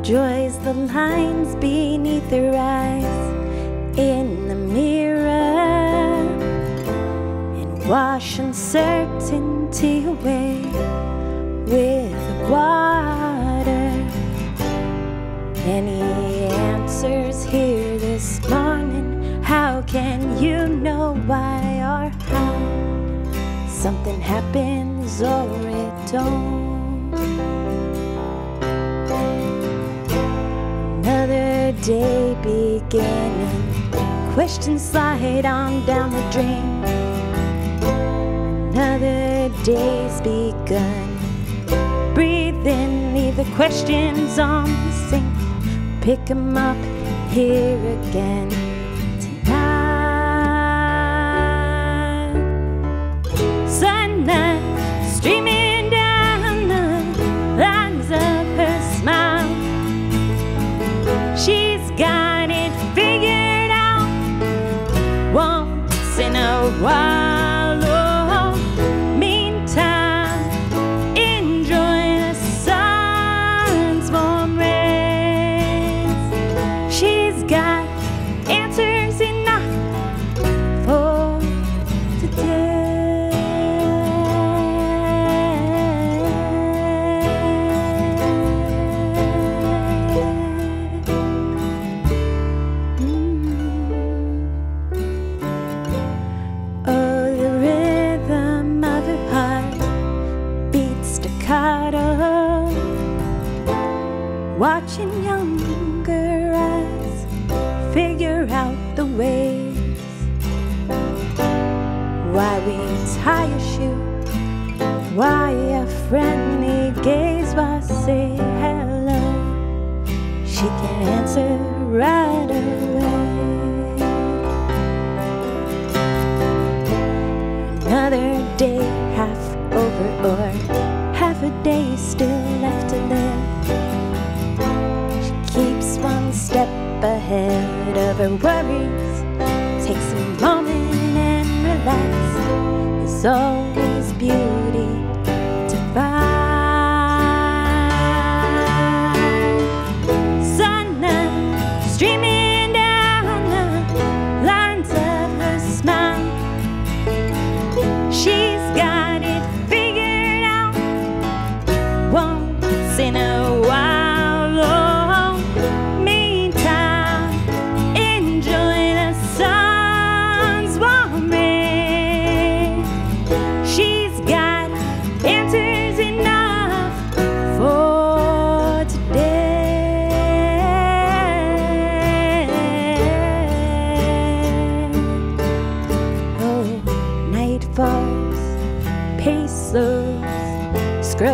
enjoys the lines beneath her eyes in the mirror and wash uncertainty away with water. Any answers here this morning? How can you know why or how something happens or it don't? Day beginning. Questions slide on down the drain. Another day's begun. Breathe in, leave the questions on the sink. Pick 'em up here again Watching younger eyes figure out the ways why we tie a shoe, why a friendly gaze, why say hello. She can answer right away. Another day ahead of her worries, takes a moment and relax. There's always beauty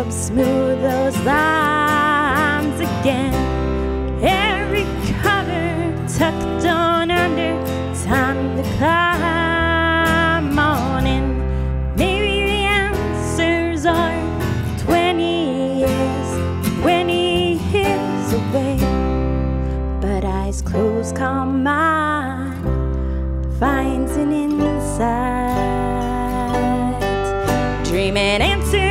smooth those lines again. Every cover tucked on under, time to climb on in. Maybe the answers are 20 years, 20 years away. But eyes closed, calm mind finds an insight. Dreaming answers